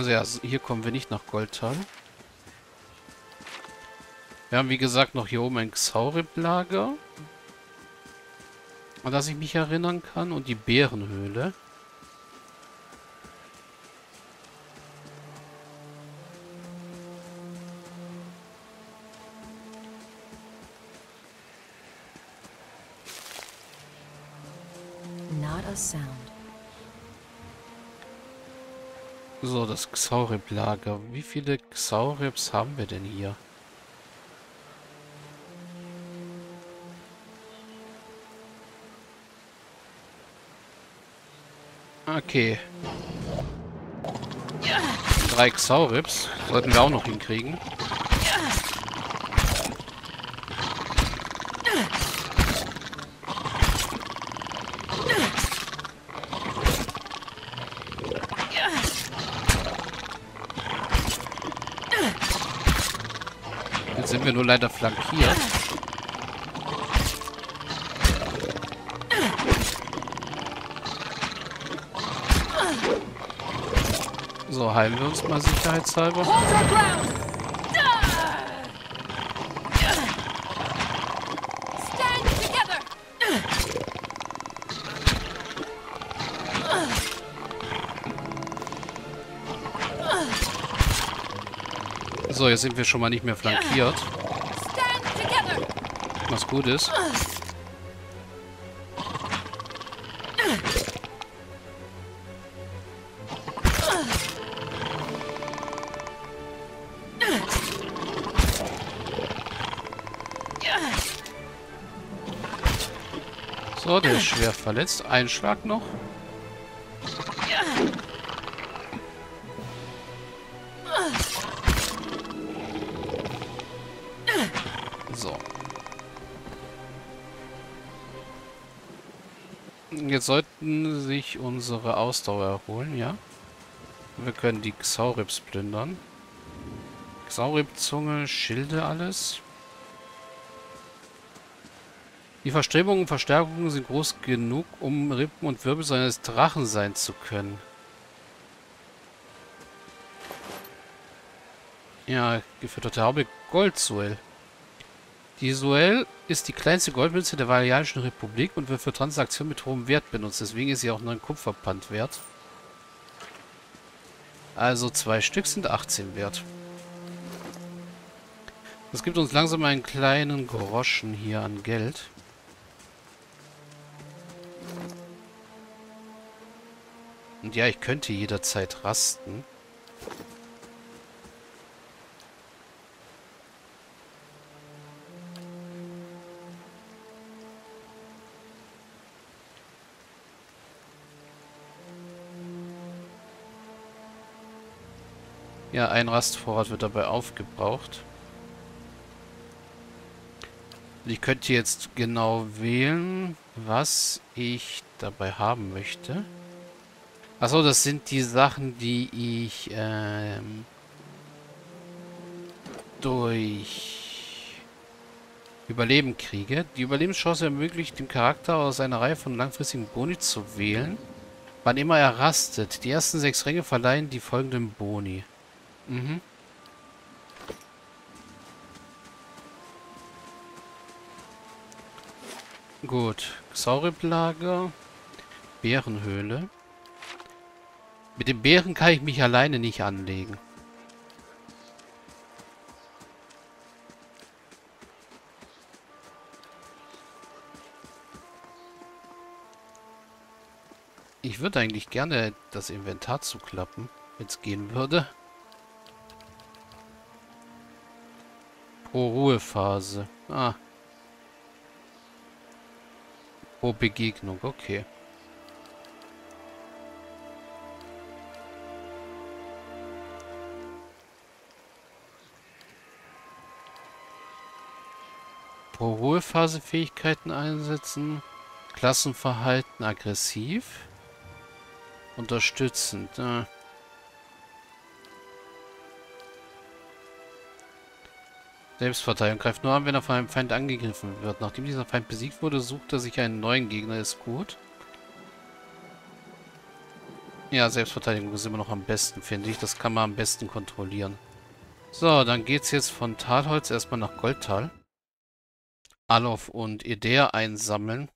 Also ja, hier kommen wir nicht nach Goldtal. Wir haben wie gesagt noch hier oben ein Xaurip-Lager. An das ich mich erinnern kann. Und die Bärenhöhle. Not a sound. So, das Xaurip-Lager. Wie viele Xaurips haben wir denn hier? Okay. Drei Xaurips. Sollten wir auch noch hinkriegen. Sind wir nur leider flankiert. So, heilen wir uns mal sicherheitshalber. So, jetzt sind wir schon mal nicht mehr flankiert. Was gut ist. So, der ist schwer verletzt. Ein Schlag noch. Sollten sich unsere Ausdauer erholen, ja? Wir können die Xaurips plündern. Xaurip-Zunge, Schilde, alles. Die Verstrebungen und Verstärkungen sind groß genug, um Rippen und Wirbel seines Drachen sein zu können. Ja, gefütterte Haube Goldsuel. Die Suel ist die kleinste Goldmünze der Valianischen Republik und wird für Transaktionen mit hohem Wert benutzt. Deswegen ist sie auch 9 Kupferpfand wert. Also zwei Stück sind 18 wert. Das gibt uns langsam einen kleinen Groschen hier an Geld. Und ja, ich könnte jederzeit rasten. Ja, ein Rastvorrat wird dabei aufgebraucht. Ich könnte jetzt genau wählen, was ich dabei haben möchte. Achso, das sind die Sachen, die ich ähm, durch Überleben kriege. Die Überlebenschance ermöglicht dem Charakter aus einer Reihe von langfristigen Boni zu wählen, wann immer er rastet. Die ersten sechs Ränge verleihen die folgenden Boni. Mhm. Gut. Xaurip-Lager. Bärenhöhle. Mit den Bären kann ich mich alleine nicht anlegen. Ich würde eigentlich gerne das Inventar zuklappen, wenn es gehen würde. Pro Ruhephase. Ah. Pro Begegnung, okay. Pro Ruhephase Fähigkeiten einsetzen. Klassenverhalten aggressiv. Unterstützend. Äh. Selbstverteidigung greift nur an, wenn er von einem Feind angegriffen wird. Nachdem dieser Feind besiegt wurde, sucht er sich einen neuen Gegner. Ist gut. Ja, Selbstverteidigung ist immer noch am besten, finde ich. Das kann man am besten kontrollieren. So, dann geht's jetzt von Talholz erstmal nach Goldtal. Alof und Edea einsammeln.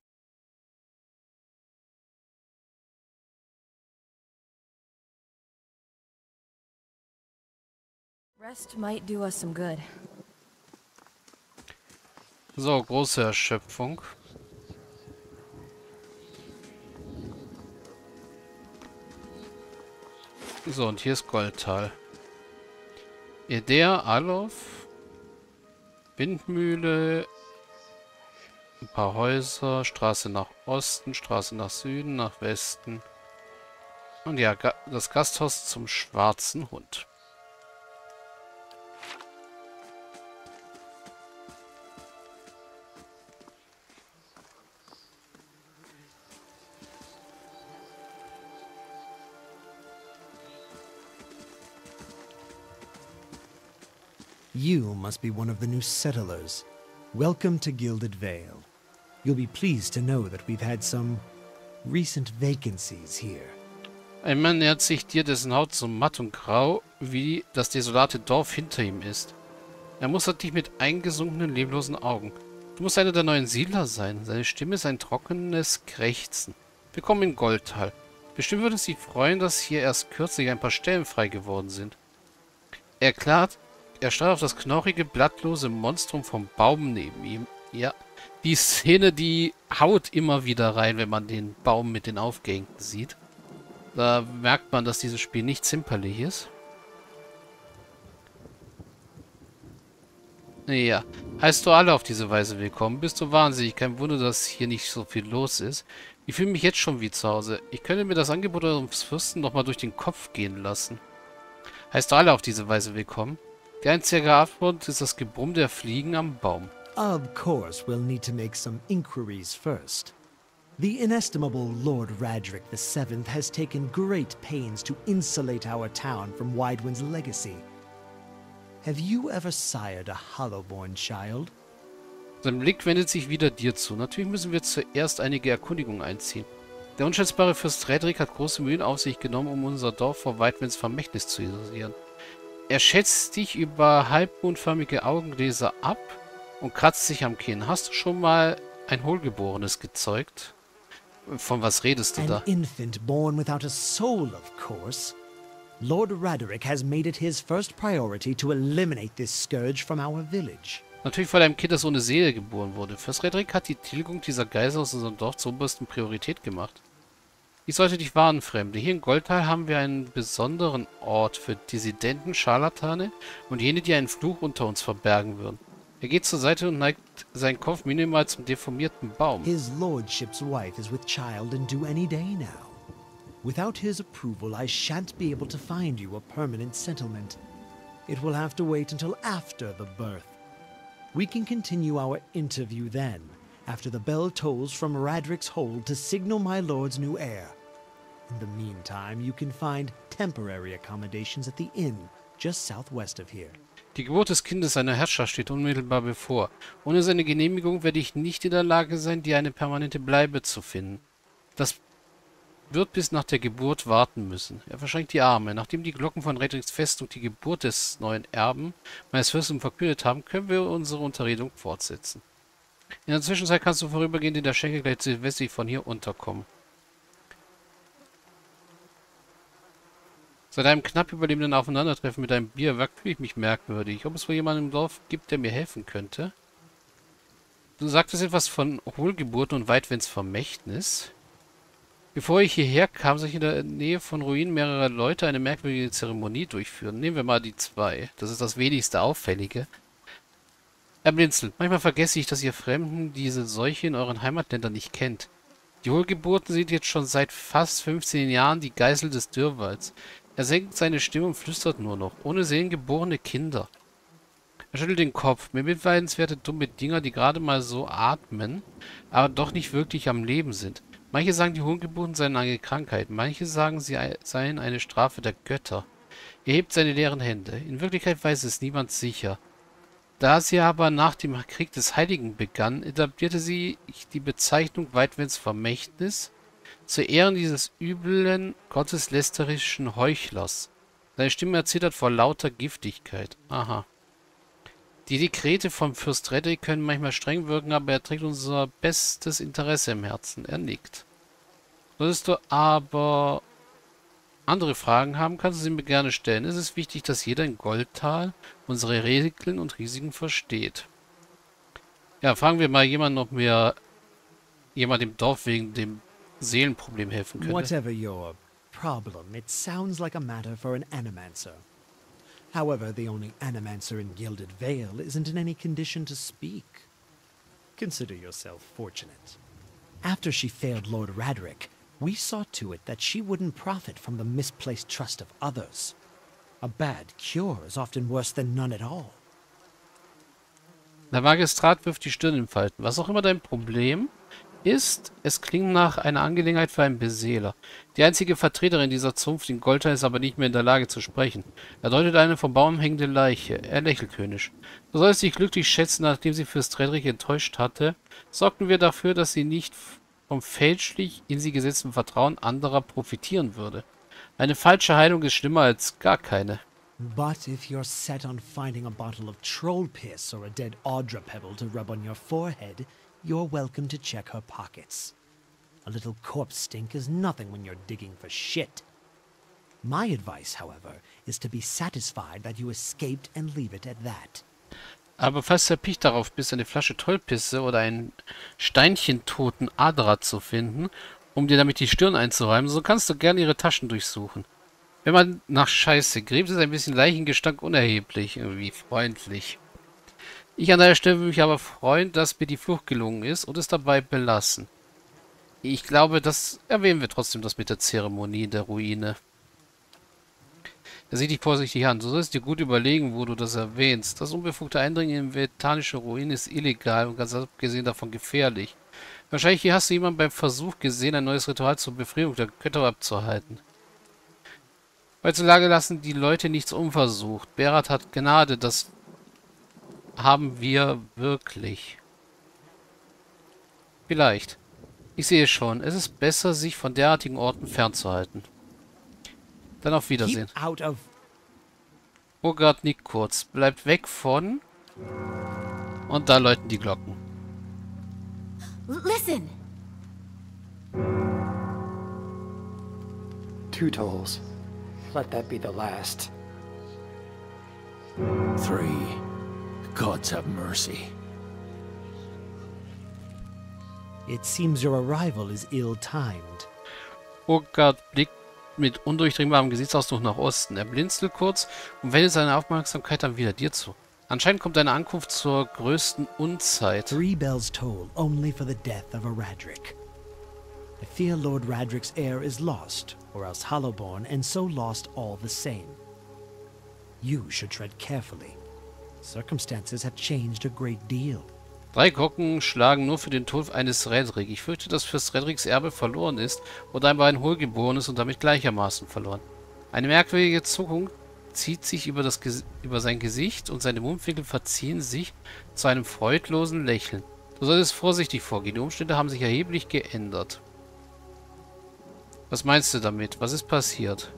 Rest might do us some good. So, große Erschöpfung. So, und hier ist Goldtal. Edea, Alof, Windmühle, ein paar Häuser, Straße nach Osten, Straße nach Süden, nach Westen. Und ja, das Gasthaus zum schwarzen Hund. You must be one of the new settlers. Welcome to Gilded Vale. You'll be pleased to know that we've had some recent vacancies here. Ein Mann nähert sich dir, dessen Haut so matt und grau wie das desolate Dorf hinter ihm ist. Er mustert dich mit eingesunkenen, leblosen Augen. Du musst einer der neuen Siedler sein. Seine Stimme ist ein trockenes Krächzen. Willkommen in Goldtal. Bestimmt würde es dich freuen, dass hier erst kürzlich ein paar Stellen frei geworden sind. Er klart, er starrt auf das knorrige, blattlose Monstrum vom Baum neben ihm. Ja, die Szene, die haut immer wieder rein, wenn man den Baum mit den Aufgehängten sieht. Da merkt man, dass dieses Spiel nicht zimperlich ist. Ja, heißt du alle auf diese Weise willkommen? Bist du wahnsinnig? Kein Wunder, dass hier nicht so viel los ist. Ich fühle mich jetzt schon wie zu Hause. Ich könnte mir das Angebot eures Fürsten nochmal durch den Kopf gehen lassen. Heißt du alle auf diese Weise willkommen? Die einzige Antwort ist das Gebrumm der Fliegen am Baum. Of course, we'll need to make some inquiries first. The inestimable Lord Radric VII has taken great pains to insulate our town from Widewind's legacy. Have you ever sired a Hollowborn child? Sein Blick wendet sich wieder dir zu. Natürlich müssen wir zuerst einige Erkundigungen einziehen. Der unschätzbare Fürst Redrick hat große Mühen auf sich genommen, um unser Dorf vor Weidwinds Vermächtnis zu isolieren. Er schätzt dich über halbmondförmige Augengläser ab und kratzt sich am Kinn. Hast du schon mal ein Hohlgeborenes gezeugt? Von was redest du An da? infant born without a soul, of course. Lord Raderick has made it his first priority to eliminate this scourge from our village. Natürlich, weil einem Kind, das ohne Seele geboren wurde. Fürst Redrick hat die Tilgung dieser Geiser aus unserem Dorf zur obersten Priorität gemacht. Ich sollte dich warnen, Fremde. Hier in Goldtal haben wir einen besonderen Ort für Dissidenten, Scharlatane und jene, die einen Fluch unter uns verbergen würden. Er geht zur Seite und neigt seinen Kopf minimal zum deformierten Baum. His lordship's wife is with child and due any day now. Without his approval, I shan't be able to find you a permanent settlement. It will have to wait until after the birth. We can continue our interview then, after the bell tolls from Radrick's hold to signal my lord's new heir. In the meantime, you can find temporary accommodations at the inn just southwest of here. Die Geburt des Kindes seiner Herrscher steht unmittelbar bevor. Ohne seine Genehmigung werde ich nicht in der Lage sein, dir eine permanente Bleibe zu finden. Das wird bis nach der Geburt warten müssen. Er verschränkt die Arme. Nachdem die Glocken von Redricks Festung die Geburt des neuen Erben meines Fürsten verkündet haben, können wir unsere Unterredung fortsetzen. In der Zwischenzeit kannst du vorübergehend in der Schenke gleich südwestlich von hier unterkommen. Seit einem knapp überlebenden Aufeinandertreffen mit einem Bierwerk fühle ich mich merkwürdig. Ob es wohl jemanden im Dorf gibt, der mir helfen könnte? Du sagtest etwas von Hohlgeburten und Weitwends Vermächtnis. Bevor ich hierher kam, sich in der Nähe von Ruinen mehrerer Leute eine merkwürdige Zeremonie durchführen. Nehmen wir mal die zwei. Das ist das wenigste Auffällige. Er blinzelt. Manchmal vergesse ich, dass ihr Fremden diese Seuche in euren Heimatländern nicht kennt. Die Hohlgeburten sind jetzt schon seit fast 15 Jahren die Geißel des Dürrwalds. Er senkt seine Stimme und flüstert nur noch. Ohne Seelen geborene Kinder. Er schüttelt den Kopf. Bemitleidenswerte dumme Dinger, die gerade mal so atmen, aber doch nicht wirklich am Leben sind. Manche sagen, die Hohlgeburten seien eine Krankheit. Manche sagen, sie seien eine Strafe der Götter. Er hebt seine leeren Hände. In Wirklichkeit weiß es niemand sicher. Da sie aber nach dem Krieg des Heiligen begann, etablierte sie die Bezeichnung Weitwends Vermächtnis Zu Ehren dieses üblen, gotteslästerischen Heuchlers. Seine Stimme erzittert vor lauter Giftigkeit. Aha. Die Dekrete vom Fürst Redrick können manchmal streng wirken, aber er trägt unser bestes Interesse im Herzen. Er nickt. Solltest du aber andere Fragen haben, kannst du sie mir gerne stellen. Es ist wichtig, dass jeder in Goldtal unsere Regeln und Risiken versteht. Ja, fragen wir mal jemanden, ob mir jemand im Dorf wegen dem Seelenproblem helfen könnte. Whatever your problem, it sounds like a matter for an animancer. However, the only animancer in Gilded Vale isn't in any condition to speak. Consider yourself fortunate. After she failed Lord Radrick, we saw to it that she wouldn't profit from the misplaced trust of others. A bad cure is often worse than none at all. Der Magistrat wirft die Stirn in Falten. Was auch immer dein Problem ist, es klingt nach einer Angelegenheit für einen Beseeler. Die einzige Vertreterin dieser Zunft in Golta ist aber nicht mehr in der Lage zu sprechen. Er deutet eine vom Baum hängende Leiche. Er lächelt höhnisch. Du sollst dich glücklich schätzen, nachdem sie Fürst Redrich enttäuscht hatte, sorgten wir dafür, dass sie nicht vom fälschlich in sie gesetzten Vertrauen anderer profitieren würde. Eine falsche Heilung ist schlimmer als gar keine. But if you're set on finding a bottle of troll piss or a dead Audra pebble to rub on your forehead, you're welcome to check her pockets. A little corpse stink is nothing when you're digging for shit. My advice, however, is to be satisfied that you escaped and leave it at that. Aber falls du erpicht darauf bist, eine Flasche Tollpisse oder einen steinchentoten Adra zu finden, um dir damit die Stirn einzureiben, so kannst du gerne ihre Taschen durchsuchen. Wenn man nach Scheiße gräbt, ist ein bisschen Leichengestank unerheblich, irgendwie freundlich. Ich an deiner Stelle würde mich aber freuen, dass mir die Flucht gelungen ist und es dabei belassen. Ich glaube, das erwähnen wir trotzdem das mit der Zeremonie der Ruine. Er sieht dich vorsichtig an. Du sollst dir gut überlegen, wo du das erwähnst. Das unbefugte Eindringen in vetanische Ruinen ist illegal und ganz abgesehen davon gefährlich. Wahrscheinlich hier hast du jemanden beim Versuch gesehen, ein neues Ritual zur Befriedung der Götter abzuhalten. Heutzutage lassen die Leute nichts unversucht. Berat hat Gnade, das haben wir wirklich. Vielleicht. Ich sehe schon, es ist besser, sich von derartigen Orten fernzuhalten. Dann auf Wiedersehen. Keep out of oh Urgard nickt kurz. Bleibt weg von... Und da läuten die Glocken. L- listen! Two tolls. Let that be the last. Three. Gods have mercy. It seems your arrival is ill-timed. Oh Urgard blickt mit undurchdringbarem Gesichtsausdruck nach Osten. Er blinzelt kurz und wendet seine Aufmerksamkeit dann wieder dir zu. Anscheinend kommt deine Ankunft zur größten Unzeit. Three bells toll only for the death of a Radric. I fear Lord Radric's heir is lost, or else Hollowborn, and so lost all the same. You should tread carefully. Circumstances have changed a great deal. Drei Glocken schlagen nur für den Tod eines Redrick. Ich fürchte, dass Fürst Redricks Erbe verloren ist oder ein ein Hohlgeborenes und damit gleichermaßen verloren. Eine merkwürdige Zuckung zieht sich über, das, über sein Gesicht und seine Mundwinkel verziehen sich zu einem freudlosen Lächeln. Du solltest vorsichtig vorgehen. Die Umstände haben sich erheblich geändert. Was meinst du damit? Was ist passiert?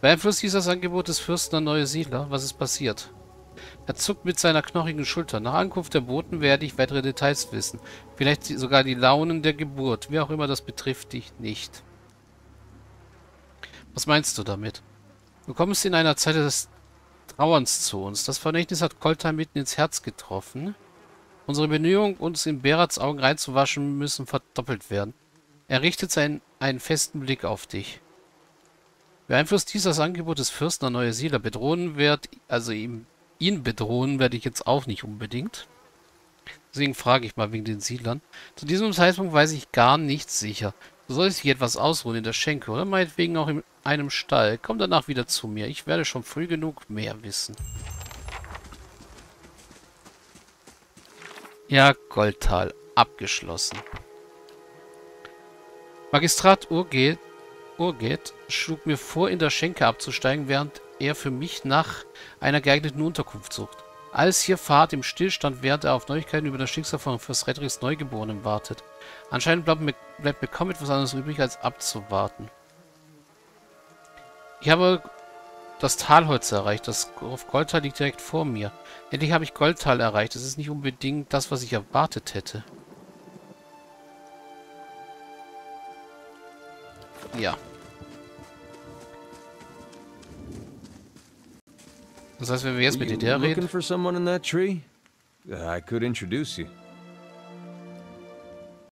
Beeinflusst dieses Angebot des Fürsten an neue Siedler? Was ist passiert? Er zuckt mit seiner knochigen Schulter. Nach Ankunft der Boten werde ich weitere Details wissen. Vielleicht sogar die Launen der Geburt. Wie auch immer, das betrifft dich nicht. Was meinst du damit? Du kommst in einer Zeit des Trauerns zu uns. Das Vermächtnis hat Kolta mitten ins Herz getroffen. Unsere Bemühungen, uns in Berats Augen reinzuwaschen, müssen verdoppelt werden. Er richtet seinen, einen festen Blick auf dich. Beeinflusst dies das Angebot des Fürsten an neue Siedler? Bedrohen wird, also ihm, ihn bedrohen werde ich jetzt auch nicht unbedingt. Deswegen frage ich mal wegen den Siedlern. Zu diesem Zeitpunkt weiß ich gar nichts sicher. Du solltest dich etwas ausruhen in der Schenke oder meinetwegen auch in einem Stall. Komm danach wieder zu mir. Ich werde schon früh genug mehr wissen. Ja, Goldtal. Abgeschlossen. Magistrat Urget, Urget schlug mir vor, in der Schenke abzusteigen, während er für mich nach einer geeigneten Unterkunft sucht. Alles hier verharrt im Stillstand, während er auf Neuigkeiten über das Schicksal von Fürst Redricks Neugeborenen wartet. Anscheinend bleibt mir, bleibt mir kaum etwas anderes übrig, als abzuwarten. Ich habe das Talholz erreicht. Das auf Goldtal liegt direkt vor mir. Endlich habe ich Goldtal erreicht. Das ist nicht unbedingt das, was ich erwartet hätte. Ja. Das heißt, wenn wir jetzt mit looking reden... Uh, I could introduce you.